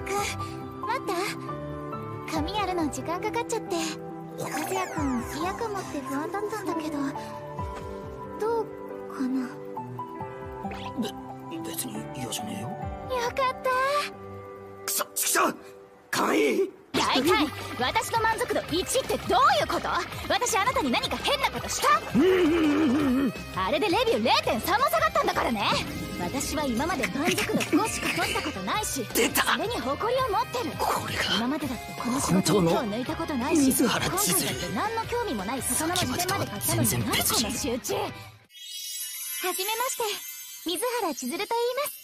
也く。ん待った。髪やるの時間かかっちゃって。和也くん嫌かもって不安だったんだけど。どうかな？べ別に嫌じゃねえよ。よかった。くそちくしょうかわい。い大体私の満足度1ってどういうこと？私あなたに何か変なことした？あれでレビュー0.3も下がったんだからね私は今まで満足度5しか取ったことないし出た。それに誇りを持ってる。これが今までだってこの仕事に手を抜いたことないし水原今千鶴回だって何の興味もない魚の視点まで買ったのに何この集中。はじめまして。水原千鶴と言います。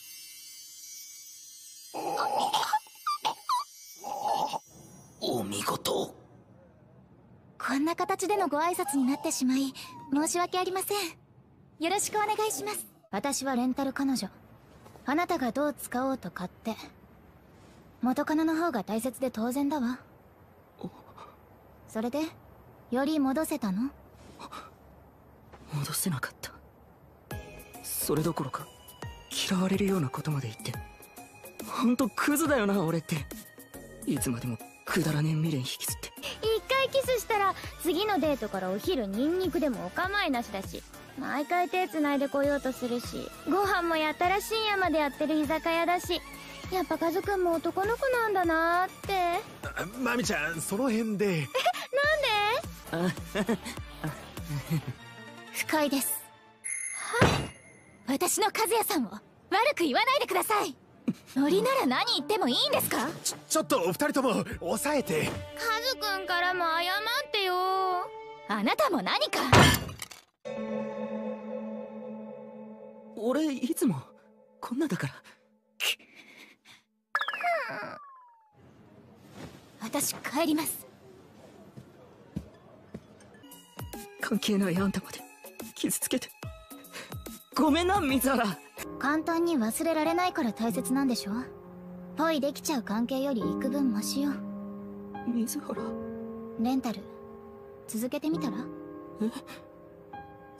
お見事こんな形でのご挨拶になってしまい申し訳ありませんよろしくお願いします私はレンタル彼女。あなたがどう使おうと勝手元カノの方が大切で当然だわ。それでより戻せたの？戻せなかった。それどころか嫌われるようなことまで言って。ほんとクズだよな俺って。いつまでもくだらねえ未練引きずって。一回キスしたら次のデートからお昼ニンニクでもお構いなしだし毎回手繋いでこようとするしご飯もやたら深夜までやってる居酒屋だしやっぱカズくんも男の子なんだなーって。マミちゃんその辺で。不快です。私の和也さんを悪く言わないでください。ノリなら何言ってもいいんですか？ちょっとお二人とも抑えて。カズくんからも謝ってよ。あなたも何か？俺いつもこんなだから。私帰ります。関係ないあんたまで傷つけて。ごめんな水原簡単に忘れられないから大切なんでしょ？ポイできちゃう関係より幾分マシよ。水原レンタル。続けてみたら？え？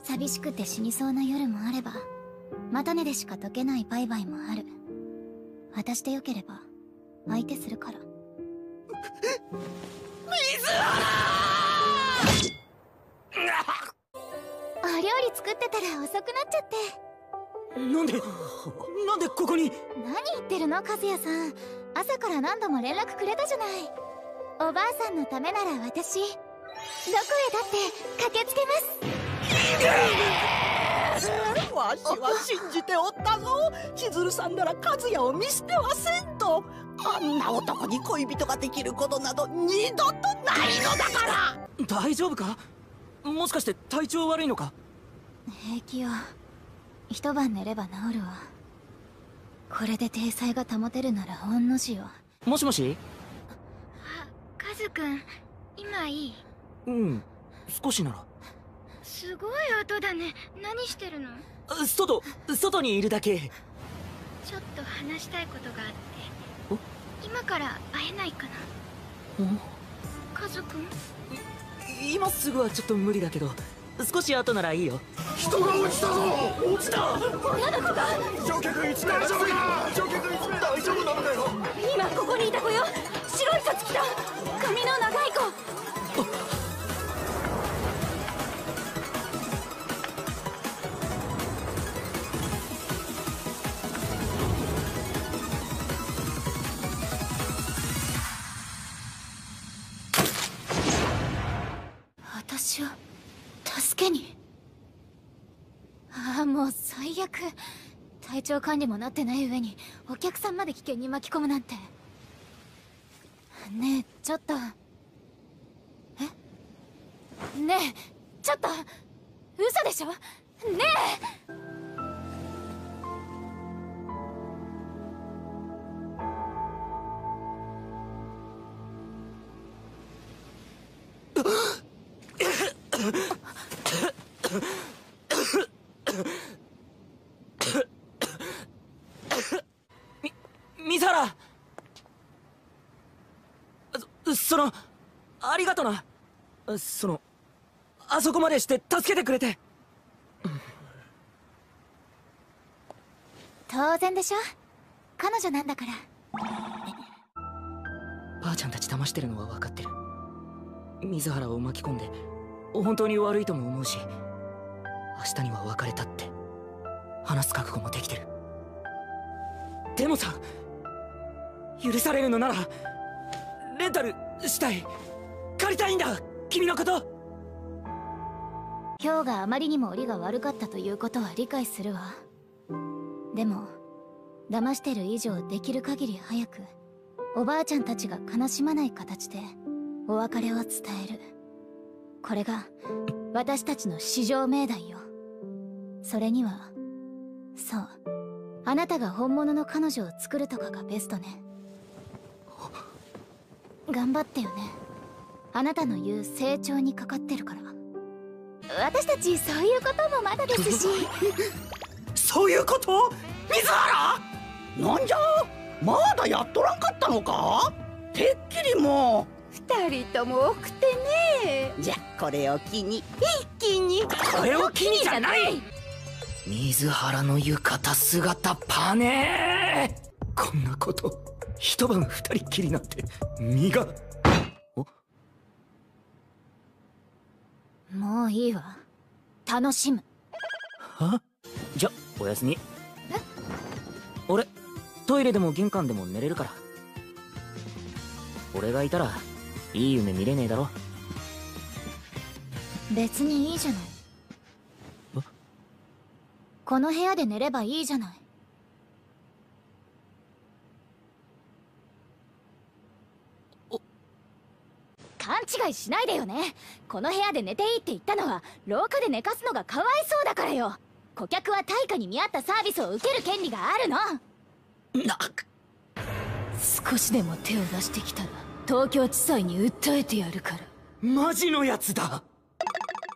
寂しくて死にそうな夜もあれば。またねでしか解けないバイバイもある。私でよければ相手するから。お料理作ってたら遅くなっちゃって。なんでなんでここに？何言ってるの和也さん。朝から何度も連絡くれたじゃない。おばあさんのためなら私どこへだって駆けつけますわしは信じておったぞ。千鶴さんなら和也を見捨てはせんと。あんな男に恋人ができることなど二度とないのだから。大丈夫か？もしかして体調悪いのか？平気よ。一晩寝れば治るわ。これで体裁が保てるなら御の字よ。もしもし？カズくん今いい？うん少しなら。すごい音だね。何してるの？あ外外にいるだけ。ちょっと話したいことがあって。今から会えないかな？カズくん今すぐはちょっと無理だけど。少し後ならいいよ。人が落ちたぞ！落ちた！乗客1名大丈夫か乗客1名大丈夫なのかよ？今ここにいた子よ。白いシャツ着た。髪の長い体調管理もなってない上にお客さんまで危険に巻き込むなんて。ねえちょっと。え？ねえちょっと。嘘でしょ？ねえ 水原そそのありがとな。そのあそこまでして助けてくれて。当然でしょ。彼女なんだから。ばあちゃんたち騙してるのは分かってる。水原を巻き込んで本当に悪いとも思うし明日には別れたって話す覚悟もできてる。でもさ許されるのならレンタルしたい借りたいんだ！君のこと！今日があまりにも折りが悪かったということは理解するわ。でも騙してる以上できる限り早くおばあちゃんたちが悲しまない形でお別れを伝える。これが私たちの至上命題よ。それにはそう。あなたが本物の彼女を作るとかがベストね。頑張ってよね。あなたの言う成長にかかってるから。私たちそういうこともまだですし。そういうこと？水原？なんじゃ？まだやっとらんかったのか？てっきりも二人とも多くてね。うじゃこれを機に。一気に。これを機にじゃない。水原の浴衣姿パネ。ーこんなこと。一晩二人っきりなんて身がもういいわ。楽しむ。は？じゃおやすみ。俺トイレでも玄関でも寝れるから。俺がいたらいい夢見れねえだろ。別にいいじゃない。この部屋で寝ればいいじゃない勘違いしないでよね。この部屋で寝ていいって言ったのは廊下で寝かすのがかわいそうだからよ。顧客は対価に見合ったサービスを受ける権利があるの。な少しでも手を出してきたら東京地裁に訴えてやるから。マジのやつだ。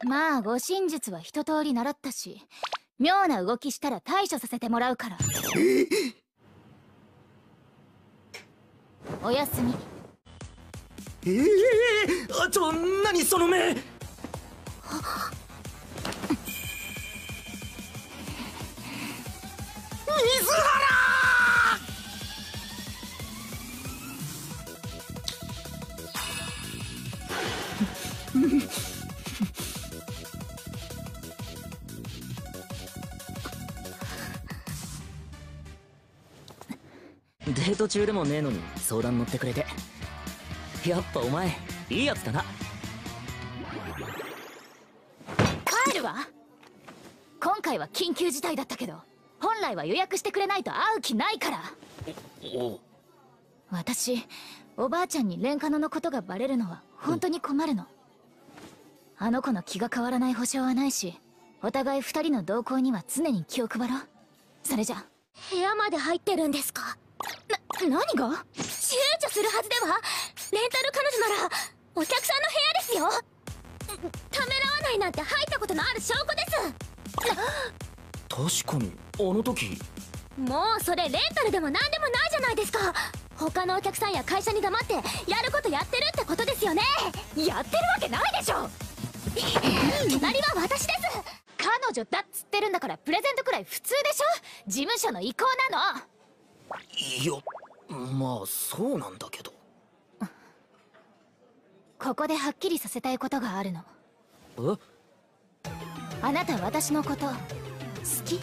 まあ護身術は一通り習ったし妙な動きしたら対処させてもらうから。おやすみええあちょ何その目。水原！デート中でもねえのに相談乗ってくれて。やっぱお前いいやつだな。帰るわ。今回は緊急事態だったけど。本来は予約してくれないと会う気ないから。私おばあちゃんにレンカノのことがバレるのは本当に困るの。あの子の気が変わらない保証はないしお互い二人の動向には常に気を配ろう。それじゃ。部屋まで入ってるんですか？な何が？躊躇するはずではレンタル彼女ならお客さんの部屋ですよ。ためらわないなんて入ったことのある証拠です。確かに。あの時。もうそれレンタルでも何でもないじゃないですか。他のお客さんや会社に黙ってやることやってるってことですよね。やってるわけないでしょ。隣は私です。彼女だっつってるんだからプレゼントくらい普通でしょ。事務所の意向なの。いやまあそうなんだけどここではっきりさせたいことがあるの。え？あなた私のこと好き？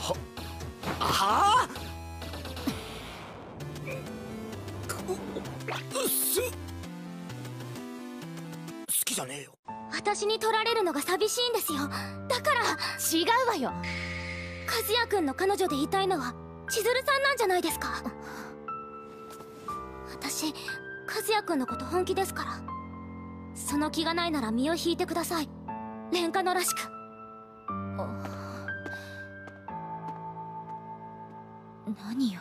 はあ？す好きじゃねえよ。私に取られるのが寂しいんですよ。だから違うわよ。和也君の彼女でいたいのは千鶴さんなんじゃないですか。私和也君のこと本気ですから。その気がないなら身を引いてください。廉価のらしく。何よ。